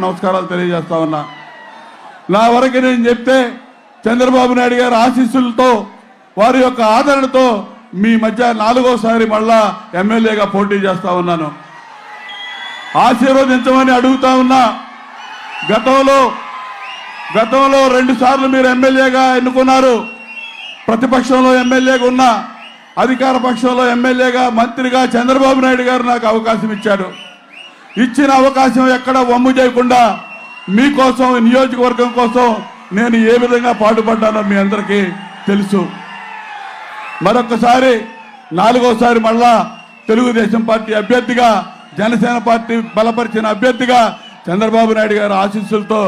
నమస్కారాలు తెలియజేస్తా ఉన్నా. నా వరకు నేను చెప్తే చంద్రబాబు నాయుడు గారి ఆశీస్సులతో వారి యొక్క ఆదరణతో మీ మధ్య నాలుగోసారి మళ్ళా ఎమ్మెల్యేగా పోటీ చేస్తా ఉన్నాను. ఆశీర్వదించమని అడుగుతా ఉన్నా గతంలో గతంలో రెండు సార్లు మీరు ఎమ్మెల్యేగా ఎన్నుకున్నారు. ప్రతిపక్షంలో ఎమ్మెల్యేగా ఉన్నా అధికార పక్షంలో ఎమ్మెల్యేగా మంత్రిగా చంద్రబాబు నాయుడు గారు నాకు అవకాశం ఇచ్చాడు ఇచ్చిన అవకాశం ఎక్కడ వమ్ము చేయకుండా మీకోసం నియోజకవర్గం కోసం నేను ఏ విధంగా పాటుపడ్డానో మీ అందరికీ తెలుసు. మరొకసారి నాలుగోసారి మళ్ళా తెలుగుదేశం పార్టీ అభ్యర్థిగా జనసేన పార్టీ బలపరిచిన అభ్యర్థిగా చంద్రబాబు నాయుడు గారి ఆశీస్సులతో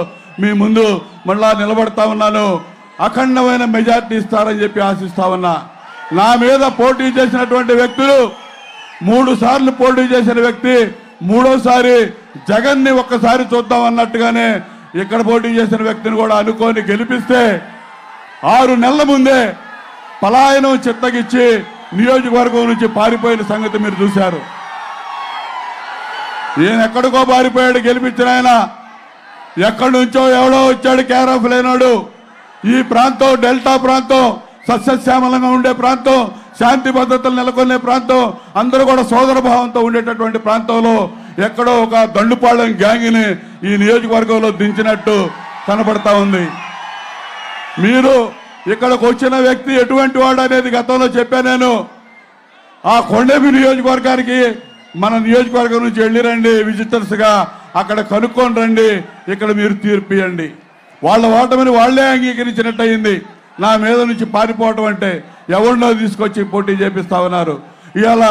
మీ ముందు మళ్ళా నిలబడతా ఉన్నాను. అఖండమైన మెజార్టీ ఇస్తారని చెప్పి ఆశిస్తా ఉన్నా. నా మీద పోటీ చేసినటువంటి వ్యక్తులు మూడు సార్లు పోటీ చేసిన వ్యక్తి మూడోసారి జగన్ని ఒక్కసారి చూద్దాం అన్నట్టుగానే ఇక్కడ పోటీ చేసిన వ్యక్తిని కూడా అనుకొని గెలిపిస్తే ఆరు నెలల ముందే పలాయనం చిత్తగిచ్చి నియోజకవర్గం నుంచి పారిపోయిన సంగతి మీరు చూశారు. ఈయన ఎక్కడికో పారిపోయాడు గెలిపించిన ఆయన ఎక్కడి నుంచో ఎవడో వచ్చాడు కేరాఫ్ లేనాడు. ఈ ప్రాంతం డెల్టా ప్రాంతం సస్యశ్యామలంగా ఉండే ప్రాంతం శాంతి భద్రతలు నెలకొనే ప్రాంతం అందరూ కూడా సోదర భావంతో ఉండేటటువంటి ప్రాంతంలో ఎక్కడో ఒక దండుపాళెం గ్యాంగ్ని ఈ నియోజకవర్గంలో దించినట్టు కనపడతా ఉంది. మీరు ఇక్కడికి వచ్చిన వ్యక్తి ఎటువంటి వాడు అనేది గతంలో చెప్పాను నేను. ఆ కొండేపి నియోజకవర్గానికి మన నియోజకవర్గం నుంచి వెళ్ళి రండి విజిటర్స్గా అక్కడ కనుక్కొని రండి ఇక్కడ మీరు తీర్పియండి వాళ్ళ ఓటమిని వాళ్ళే అంగీకరించినట్టు అయింది నా మీద నుంచి పారిపోవటం అంటే ఎవరినో తీసుకొచ్చి పోటీ చేపిస్తా ఉన్నారు. ఇవాళ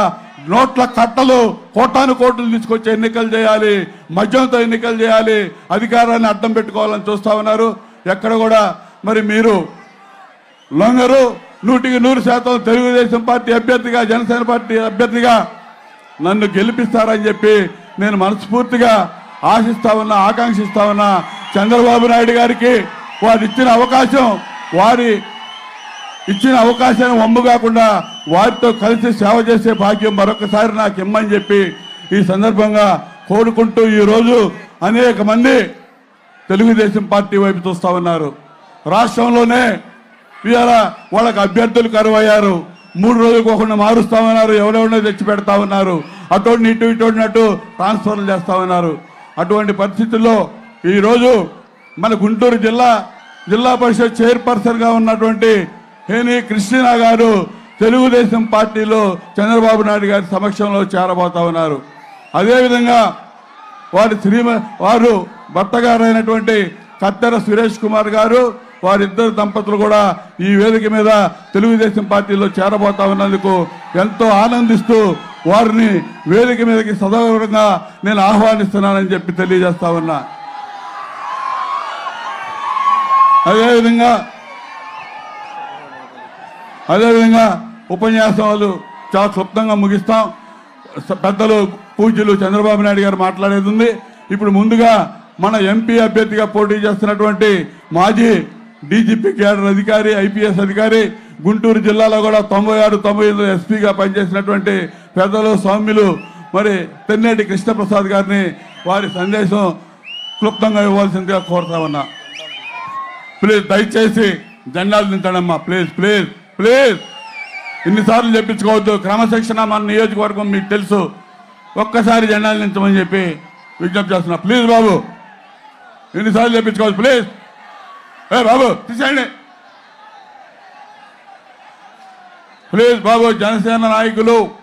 నోట్ల కట్టలు కోటాను కోట్లు తీసుకొచ్చి ఎన్నికలు చేయాలి మద్యంతో ఎన్నికలు చేయాలి అధికారాన్ని అడ్డం పెట్టుకోవాలని చూస్తా ఉన్నారు. ఎక్కడ కూడా మరి మీరు లొంగరు నూటికి నూరు శాతం తెలుగుదేశం పార్టీ అభ్యర్థిగా జనసేన పార్టీ అభ్యర్థిగా నన్ను గెలిపిస్తారని చెప్పి నేను మనస్ఫూర్తిగా ఆశిస్తా ఉన్నా ఆకాంక్షిస్తా ఉన్నా. చంద్రబాబు నాయుడు గారికి వారు ఇచ్చిన అవకాశం వారి ఇచ్చిన అవకాశాన్ని వమ్ము కాకుండా వారితో కలిసి సేవ చేసే భాగ్యం మరొకసారి నాకు ఇమ్మని చెప్పి ఈ సందర్భంగా కోరుకుంటూ ఈరోజు అనేక మంది తెలుగుదేశం పార్టీ వైపు చూస్తా ఉన్నారు. రాష్ట్రంలోనే ఇవాళ వాళ్ళకి అభ్యర్థులు కరువయ్యారు. మూడు రోజులకు మారుస్తా ఉన్నారు. ఎవరెవరినో తెచ్చి పెడతా ఉన్నారు. అటువంటి ఇటు ఇటు ట్రాన్స్ఫర్లు చేస్తా ఉన్నారు. అటువంటి పరిస్థితుల్లో ఈరోజు మన గుంటూరు జిల్లా జిల్లా పరిషత్ చైర్పర్సన్గా ఉన్నటువంటి హేని కృష్ణ గారు తెలుగుదేశం పార్టీలో చంద్రబాబు నాయుడు గారి సమక్షంలో చేరబోతా ఉన్నారు. అదేవిధంగా వారి శ్రీమ వారు భర్త గారైనటువంటి కత్తెర సురేష్ కుమార్ గారు వారిద్దరు దంపతులు కూడా ఈ వేదిక మీద తెలుగుదేశం పార్టీలో చేరబోతా ఉన్నందుకు ఎంతో ఆనందిస్తూ వారిని వేదిక మీదకి సదౌరంగా నేను ఆహ్వానిస్తున్నానని చెప్పి తెలియజేస్తా ఉన్నా. అదేవిధంగా అదేవిధంగా ఉపన్యాసాలు చాలా క్లుప్తంగా ముగిస్తాం. పెద్దలు పూజ్యులు చంద్రబాబు నాయుడు గారు మాట్లాడేది ఉంది. ఇప్పుడు ముందుగా మన ఎంపీ అభ్యర్థిగా పోటీ చేస్తున్నటువంటి మాజీ డీజీపీ కేడర్ అధికారి ఐపీఎస్ అధికారి గుంటూరు జిల్లాలో కూడా తొంభై ఆరు తొంభై ఎనిమిది ఎస్పీగా పనిచేసినటువంటి పెద్దలు సౌమ్యులు మరి తెన్నేటి కృష్ణప్రసాద్ గారిని వారి సందేశం క్లుప్తంగా ఇవ్వాల్సిందిగా కోరుతామన్నా ప్లీజ్ దయచేసి జెండాలు దించడమ్మా. Please please. ప్లీజ్. ఇన్నిసార్లు చెప్పించుకోవద్దు. క్రమశిక్షణ మన నియోజకవర్గం మీకు తెలుసు. ఒక్కసారి జెండాలు దించమని చెప్పి విజ్ఞప్తి చేస్తున్నా. ప్లీజ్ బాబు. ఎన్నిసార్లు చెప్పించుకోవచ్చు ప్లీజ్. ఏ బాబు తీసేయండి. ప్లీజ్ బాబు జనసేన నాయకులు.